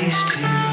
place to